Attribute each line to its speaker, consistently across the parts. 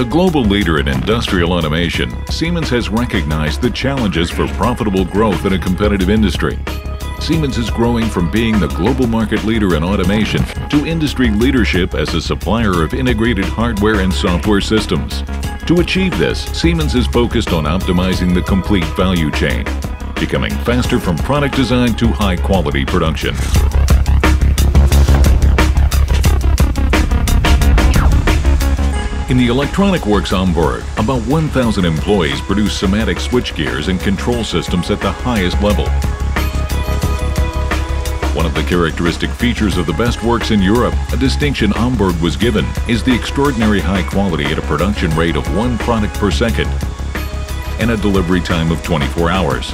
Speaker 1: As a global leader in industrial automation, Siemens has recognized the challenges for profitable growth in a competitive industry. Siemens is growing from being the global market leader in automation to industry leadership as a supplier of integrated hardware and software systems. To achieve this, Siemens is focused on optimizing the complete value chain, becoming faster from product design to high quality production. In the Electronic Works Amberg, about 1,000 employees produce SIMATIC switchgears and control systems at the highest level. One of the characteristic features of the best works in Europe, a distinction Amberg was given, is the extraordinary high quality at a production rate of one product per second and a delivery time of 24 hours.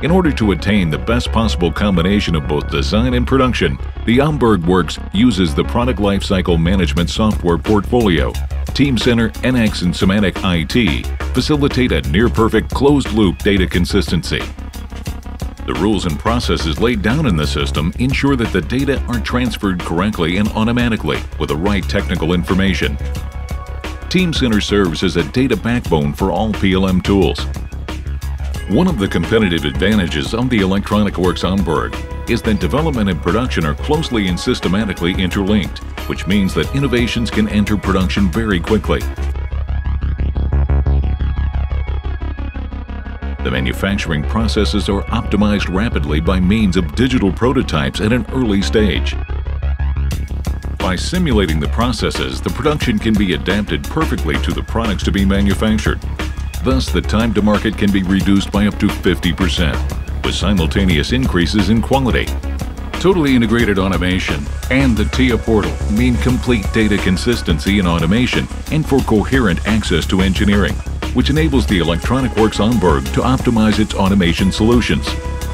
Speaker 1: In order to attain the best possible combination of both design and production, the Amberg Works uses the Product Lifecycle Management software portfolio. Teamcenter, NX, and SIMATIC IT facilitate a near-perfect closed-loop data consistency. The rules and processes laid down in the system ensure that the data are transferred correctly and automatically with the right technical information. Teamcenter serves as a data backbone for all PLM tools, one of the competitive advantages of the Electronic Works Amberg is that development and production are closely and systematically interlinked, which means that innovations can enter production very quickly. The manufacturing processes are optimized rapidly by means of digital prototypes at an early stage. By simulating the processes, the production can be adapted perfectly to the products to be manufactured, Thus, the time to market can be reduced by up to 50%, with simultaneous increases in quality. Totally integrated automation and the TIA portal mean complete data consistency in automation and for coherent access to engineering, which enables the Electronic Works Amberg to optimize its automation solutions.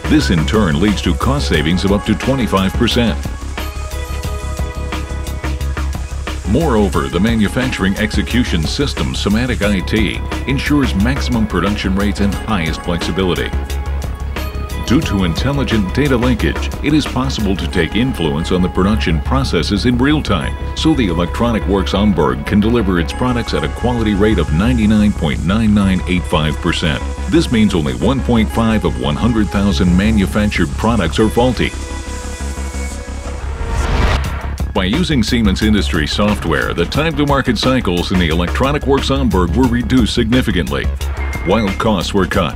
Speaker 1: This in turn leads to cost savings of up to 25%. Moreover, the manufacturing execution system SIMATIC IT ensures maximum production rates and highest flexibility. Due to intelligent data linkage, it is possible to take influence on the production processes in real time, so the Electronic Works Amberg can deliver its products at a quality rate of 99.9985%. This means only 1.5 of 100,000 manufactured products are faulty, by using Siemens Industry software, the time-to-market cycles in the Electronic Works Amberg were reduced significantly, while costs were cut.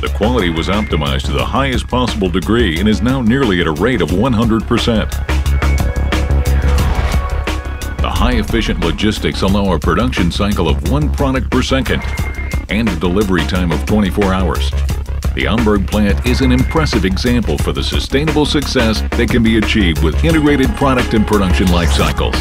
Speaker 1: The quality was optimized to the highest possible degree and is now nearly at a rate of 100%. The high-efficient logistics allow a production cycle of one product per second and a delivery time of 24 hours. The Amberg plant is an impressive example for the sustainable success that can be achieved with integrated product and production life cycles.